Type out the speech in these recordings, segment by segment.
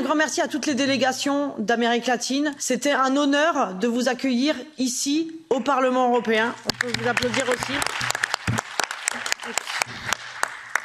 un grand merci à toutes les délégations d'Amérique latine. C'était un honneur de vous accueillir ici au Parlement européen. On peut vous applaudir aussi.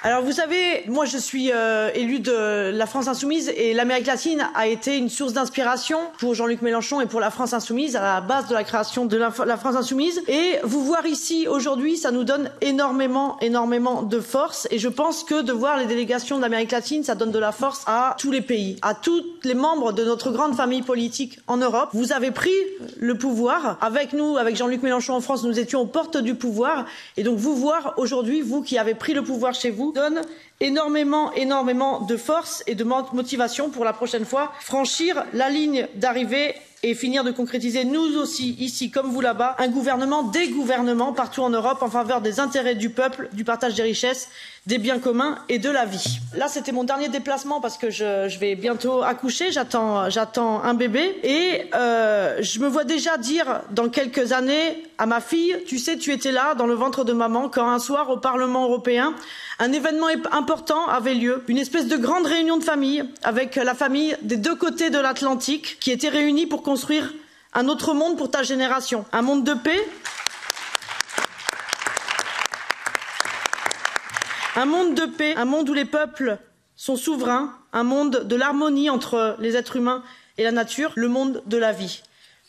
Alors vous savez, moi je suis euh, élu de la France insoumise et l'Amérique latine a été une source d'inspiration pour Jean-Luc Mélenchon et pour la France insoumise à la base de la création de la France insoumise. Et vous voir ici aujourd'hui, ça nous donne énormément, énormément de force. Et je pense que de voir les délégations d'Amérique latine, ça donne de la force à tous les pays, à tous les membres de notre grande famille politique en Europe. Vous avez pris le pouvoir avec nous, avec Jean-Luc Mélenchon en France, nous étions aux portes du pouvoir. Et donc vous voir aujourd'hui, vous qui avez pris le pouvoir chez vous, donne énormément, énormément de force et de motivation pour la prochaine fois franchir la ligne d'arrivée et finir de concrétiser, nous aussi, ici comme vous là-bas, un gouvernement, des gouvernements partout en Europe en faveur des intérêts du peuple, du partage des richesses, des biens communs et de la vie. Là, c'était mon dernier déplacement parce que je, vais bientôt accoucher, j'attends, j'attends un bébé. Et euh, je me vois déjà dire dans quelques années à ma fille, tu sais, tu étais là dans le ventre de maman quand un soir au Parlement européen, un événement important avait lieu, une espèce de grande réunion de famille avec la famille des deux côtés de l'Atlantique qui était réunie pour construire un autre monde pour ta génération, un monde de paix, un monde de paix, un monde où les peuples sont souverains, un monde de l'harmonie entre les êtres humains et la nature, le monde de la vie.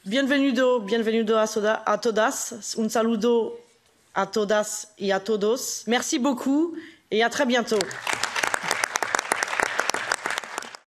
Bienvenido, bienvenido a, soda, a todas, un saludo a todas y a todos. Merci beaucoup et à très bientôt.